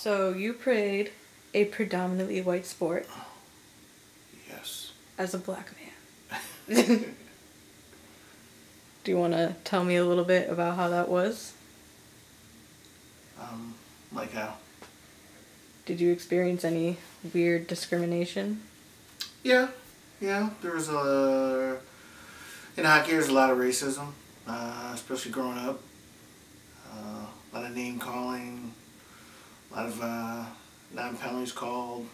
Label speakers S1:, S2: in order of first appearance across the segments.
S1: So you played a predominantly white sport
S2: Yes.
S1: as a black man. Do you want to tell me a little bit about how that was?
S2: Um, like how?
S1: Did you experience any weird discrimination?
S2: Yeah, yeah. There was a in hockey. There's a lot of racism, uh, especially growing up. Uh, a lot of name calling, a lot of uh, non penalties called,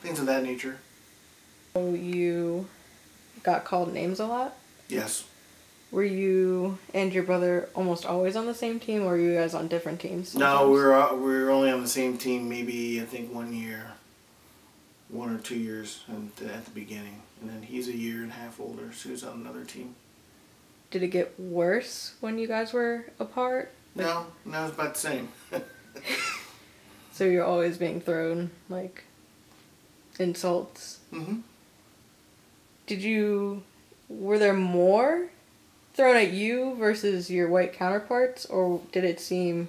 S2: things of that nature.
S1: So you got called names a lot?
S2: Yes.
S1: Were you and your brother almost always on the same team, or were you guys on different teams?
S2: No, we were uh, we were only on the same team. Maybe I think one year, one or two years, at the beginning, and then he's a year and a half older, so he's on another team.
S1: Did it get worse when you guys were apart?
S2: No, no, it's about the same.
S1: So you're always being thrown like insults.
S2: hmm
S1: Did you were there more thrown at you versus your white counterparts or did it seem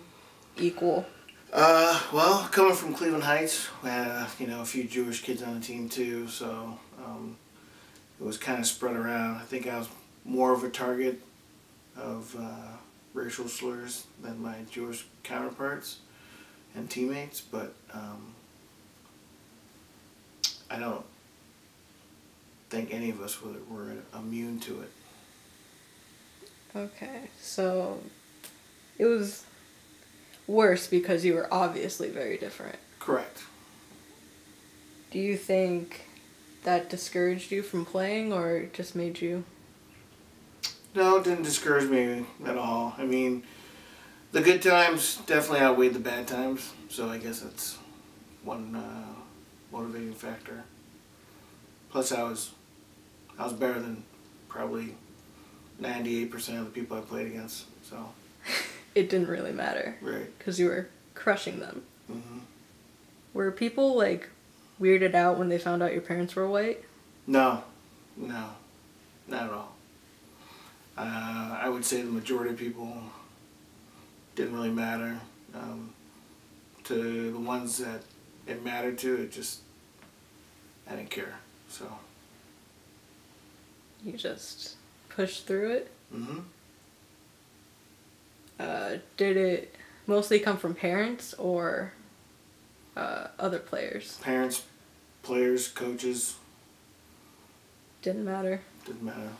S1: equal?
S2: Uh, well, coming from Cleveland Heights, we had uh, you know a few Jewish kids on the team too, so um, it was kind of spread around. I think I was more of a target of uh, racial slurs than my Jewish counterparts and teammates, but um, I don't think any of us were, were immune to it.
S1: Okay. So it was worse because you were obviously very different.
S2: Correct.
S1: Do you think that discouraged you from playing or just made you
S2: No, it didn't discourage me at all. I mean, the good times definitely outweighed the bad times, so I guess that's one uh, motivating factor. Plus, I was I was better than probably ninety eight percent of the people I played against. So
S1: it didn't really matter
S2: right.
S1: because you were crushing them?
S2: hmm
S1: Were people like weirded out when they found out your parents were white?
S2: No, no, not at all. Uh, I would say the majority of people didn't really matter. Um, to the ones that it mattered to, it just I didn't care. So,
S1: You just pushed through it?
S2: hmm
S1: Uh, did it mostly come from parents or uh, other players?
S2: parents, players, coaches
S1: Didn't matter.
S2: didn't matter.